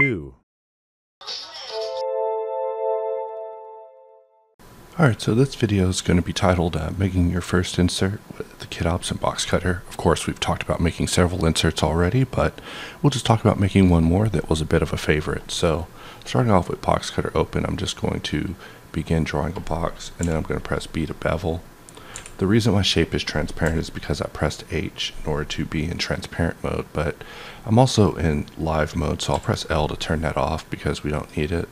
2. Alright, so this video is going to be titled uh, Making Your First Insert with the KitOps and Box Cutter. Of course, we've talked about making several inserts already, but we'll just talk about making one more that was a bit of a favorite. So, starting off with Box Cutter open, I'm just going to begin drawing a box, and then I'm going to press B to bevel. The reason why shape is transparent is because I pressed H in order to be in transparent mode, but I'm also in live mode, so I'll press L to turn that off because we don't need it.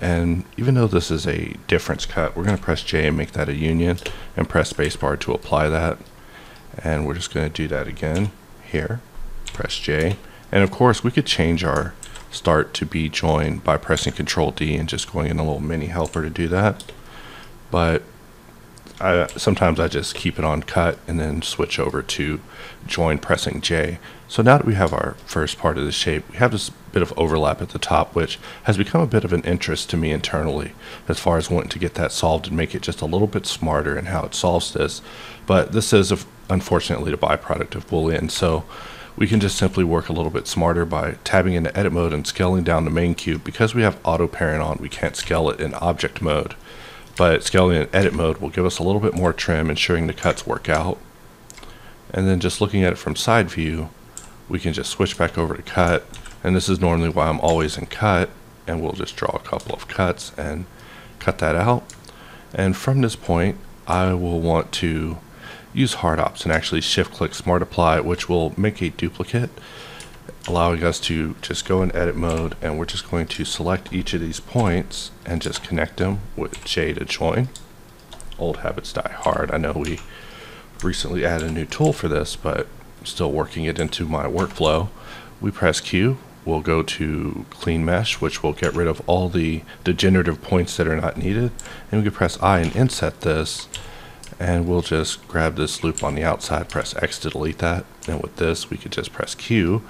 And even though this is a difference cut, we're going to press J and make that a union and press spacebar to apply that. And we're just going to do that again here. Press J. And of course, we could change our start to be joined by pressing Control D and just going in a little mini helper to do that. But I, sometimes I just keep it on cut and then switch over to join pressing J. So now that we have our first part of the shape, we have this bit of overlap at the top, which has become a bit of an interest to me internally as far as wanting to get that solved and make it just a little bit smarter in how it solves this. But this is, unfortunately, the byproduct of Boolean. So we can just simply work a little bit smarter by tabbing into edit mode and scaling down the main cube. Because we have auto parent on, we can't scale it in object mode but scaling in edit mode will give us a little bit more trim, ensuring the cuts work out. And then just looking at it from side view, we can just switch back over to cut. And this is normally why I'm always in cut. And we'll just draw a couple of cuts and cut that out. And from this point, I will want to use hard ops and actually shift click smart apply, which will make a duplicate allowing us to just go in edit mode and we're just going to select each of these points and just connect them with J to join. Old habits die hard. I know we recently added a new tool for this, but I'm still working it into my workflow. We press Q, we'll go to clean mesh, which will get rid of all the degenerative points that are not needed. And we can press I and inset this, and we'll just grab this loop on the outside, press X to delete that. And with this, we could just press Q,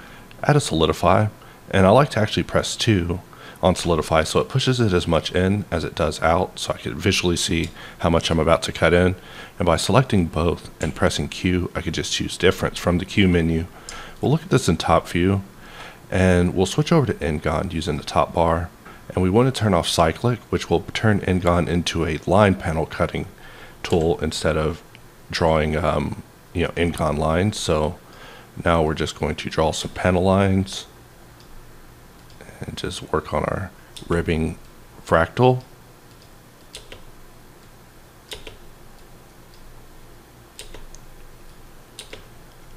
add a solidify, and I like to actually press 2 on solidify so it pushes it as much in as it does out so I can visually see how much I'm about to cut in. And by selecting both and pressing Q, I could just choose difference from the Q menu. We'll look at this in top view and we'll switch over to Ngon using the top bar. And we want to turn off cyclic, which will turn Ngon into a line panel cutting tool instead of drawing um, you know, Ngon lines. So now we're just going to draw some panel lines and just work on our ribbing fractal.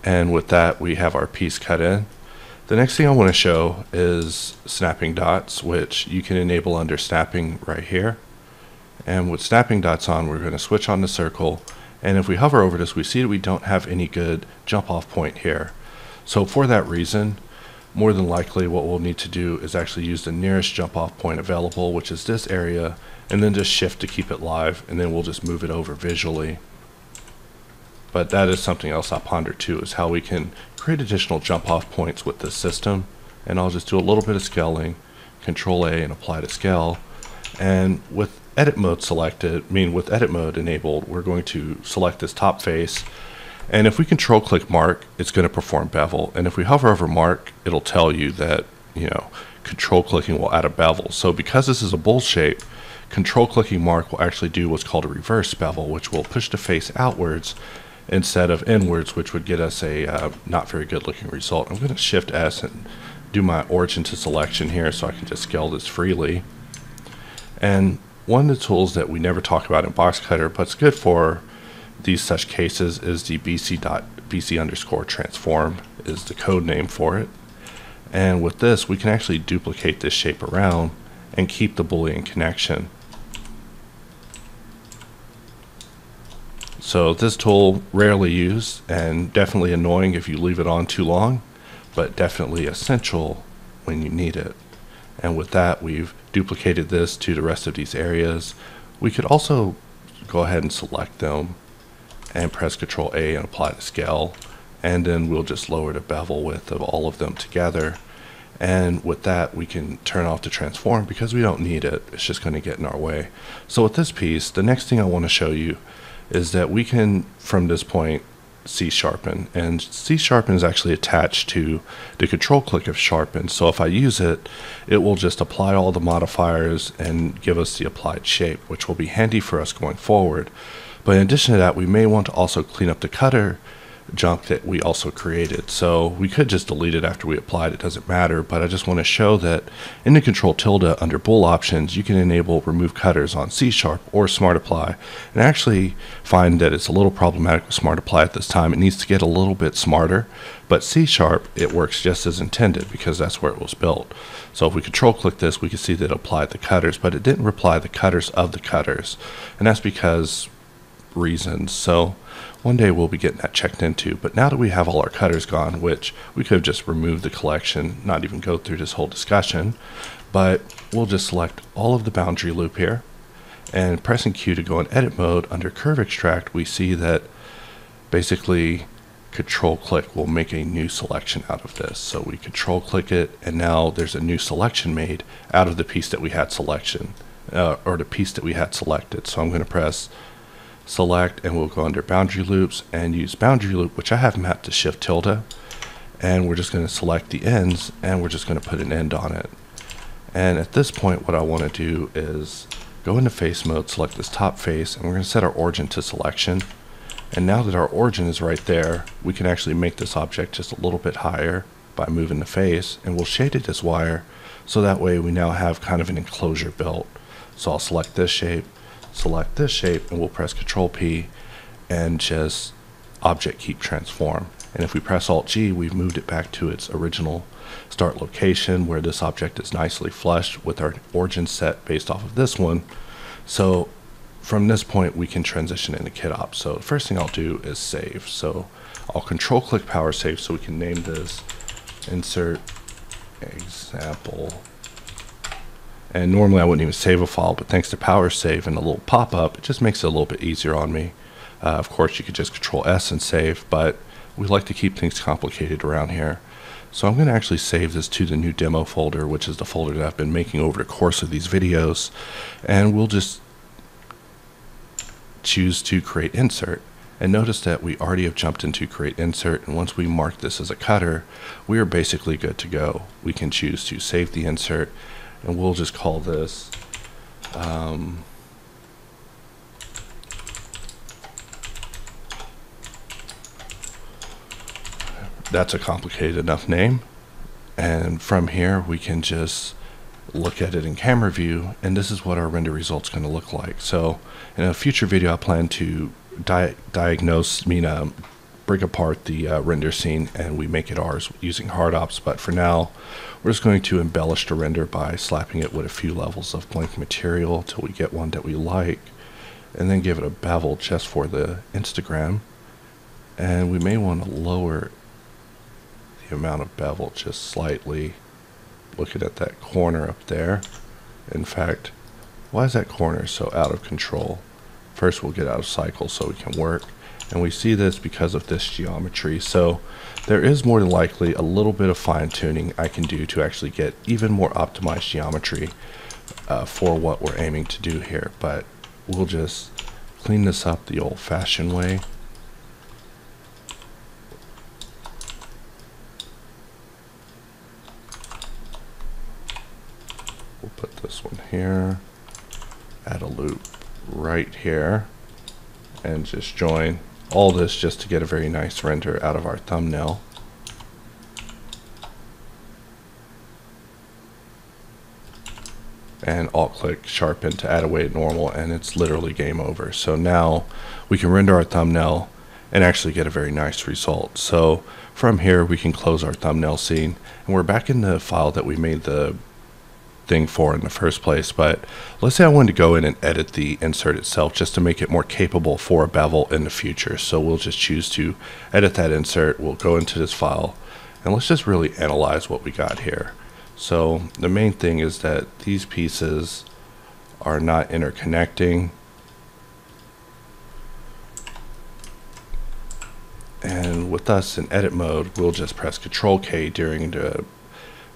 And with that, we have our piece cut in. The next thing I want to show is snapping dots, which you can enable under snapping right here. And with snapping dots on, we're going to switch on the circle and if we hover over this, we see that we don't have any good jump off point here. So for that reason, more than likely what we'll need to do is actually use the nearest jump off point available, which is this area, and then just shift to keep it live, and then we'll just move it over visually. But that is something else I ponder too, is how we can create additional jump off points with this system. And I'll just do a little bit of scaling, Control A and apply to scale. And with edit mode selected, I mean with edit mode enabled, we're going to select this top face. And if we control click mark, it's going to perform bevel. And if we hover over mark, it'll tell you that, you know, control clicking will add a bevel. So because this is a bowl shape, control clicking mark will actually do what's called a reverse bevel, which will push the face outwards instead of inwards, which would get us a uh, not very good looking result. I'm going to shift S and do my origin to selection here so I can just scale this freely. And one of the tools that we never talk about in Boxcutter, but it's good for these such cases, is the bc dot bc underscore transform is the code name for it. And with this, we can actually duplicate this shape around and keep the Boolean connection. So this tool rarely used and definitely annoying if you leave it on too long, but definitely essential when you need it. And with that, we've duplicated this to the rest of these areas. We could also go ahead and select them and press Control A and apply the scale. And then we'll just lower the bevel width of all of them together. And with that, we can turn off the transform because we don't need it. It's just going to get in our way. So with this piece, the next thing I want to show you is that we can, from this point, C sharpen and C sharpen is actually attached to the control click of sharpen. So if I use it it will just apply all the modifiers and give us the applied shape which will be handy for us going forward. But in addition to that we may want to also clean up the cutter junk that we also created. So we could just delete it after we applied, it doesn't matter, but I just want to show that in the control tilde under bool options, you can enable remove cutters on C sharp or smart apply and actually find that it's a little problematic with smart apply at this time. It needs to get a little bit smarter, but C sharp, it works just as intended because that's where it was built. So if we control click this, we can see that it applied the cutters, but it didn't reply the cutters of the cutters. And that's because reasons. So one day we'll be getting that checked into. But now that we have all our cutters gone, which we could have just removed the collection, not even go through this whole discussion, but we'll just select all of the boundary loop here. And pressing Q to go in edit mode under curve extract, we see that basically control click will make a new selection out of this. So we control click it, and now there's a new selection made out of the piece that we had selection, uh, or the piece that we had selected. So I'm going to press select and we'll go under boundary loops and use boundary loop which I have mapped to shift tilde. And we're just going to select the ends and we're just going to put an end on it. And at this point what I want to do is go into face mode select this top face and we're going to set our origin to selection. And now that our origin is right there we can actually make this object just a little bit higher by moving the face and we'll shade it as wire so that way we now have kind of an enclosure built. So I'll select this shape select this shape and we'll press Control P and just object keep transform. And if we press Alt G, we've moved it back to its original start location where this object is nicely flushed with our origin set based off of this one. So from this point, we can transition into KitOps. So first thing I'll do is save. So I'll control click power save so we can name this insert example and normally I wouldn't even save a file, but thanks to Power Save and a little pop-up, it just makes it a little bit easier on me. Uh, of course, you could just Control S and save, but we like to keep things complicated around here. So I'm going to actually save this to the new demo folder, which is the folder that I've been making over the course of these videos. And we'll just choose to create insert. And notice that we already have jumped into create insert. And once we mark this as a cutter, we are basically good to go. We can choose to save the insert and we'll just call this um, that's a complicated enough name. And from here we can just look at it in camera view and this is what our render results going to look like. So in a future video I plan to di diagnose I mean um, break apart the uh, render scene and we make it ours using HardOps. But for now, we're just going to embellish the render by slapping it with a few levels of blank material till we get one that we like. And then give it a bevel just for the Instagram. And we may want to lower the amount of bevel just slightly. Looking at that corner up there. In fact, why is that corner so out of control? First we'll get out of cycle so we can work and we see this because of this geometry. So there is more than likely a little bit of fine tuning I can do to actually get even more optimized geometry uh, for what we're aiming to do here. But we'll just clean this up the old-fashioned way. We'll put this one here add a loop right here and just join all this just to get a very nice render out of our thumbnail. and alt click sharpen to add away normal and it's literally game over. So now we can render our thumbnail and actually get a very nice result. So from here we can close our thumbnail scene and we're back in the file that we made the thing for in the first place. But let's say I wanted to go in and edit the insert itself just to make it more capable for a bevel in the future. So we'll just choose to edit that insert. We'll go into this file and let's just really analyze what we got here. So the main thing is that these pieces are not interconnecting. And with us in edit mode, we'll just press Control K during the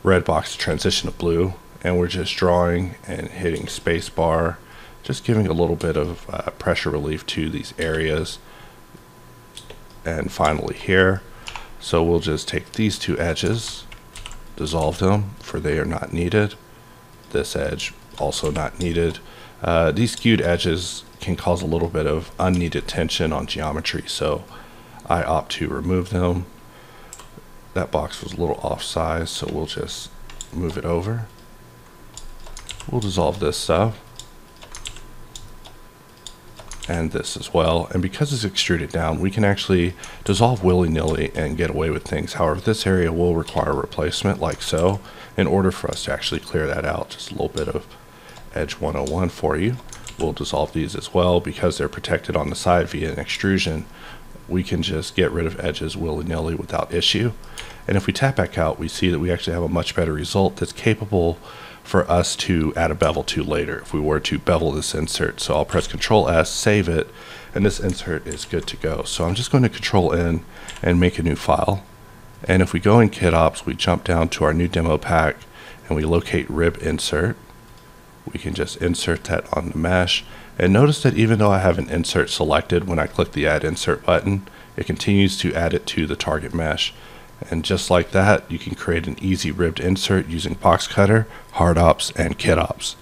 red box transition to blue and we're just drawing and hitting spacebar, just giving a little bit of uh, pressure relief to these areas. and finally here. So we'll just take these two edges, dissolve them, for they are not needed. This edge also not needed. Uh, these skewed edges can cause a little bit of unneeded tension on geometry, so I opt to remove them. That box was a little off size, so we'll just move it over. We'll dissolve this stuff and this as well. And because it's extruded down, we can actually dissolve willy-nilly and get away with things. However, this area will require replacement like so in order for us to actually clear that out. Just a little bit of edge 101 for you. We'll dissolve these as well because they're protected on the side via an extrusion. We can just get rid of edges willy-nilly without issue. And if we tap back out, we see that we actually have a much better result that's capable for us to add a bevel to later if we were to bevel this insert. So I'll press Control S, save it, and this insert is good to go. So I'm just going to Control N and make a new file. And if we go in KitOps, we jump down to our new demo pack and we locate rib insert. We can just insert that on the mesh. And notice that even though I have an insert selected, when I click the add insert button, it continues to add it to the target mesh. And just like that, you can create an easy ribbed insert using box cutter, hard ops, and kit ops.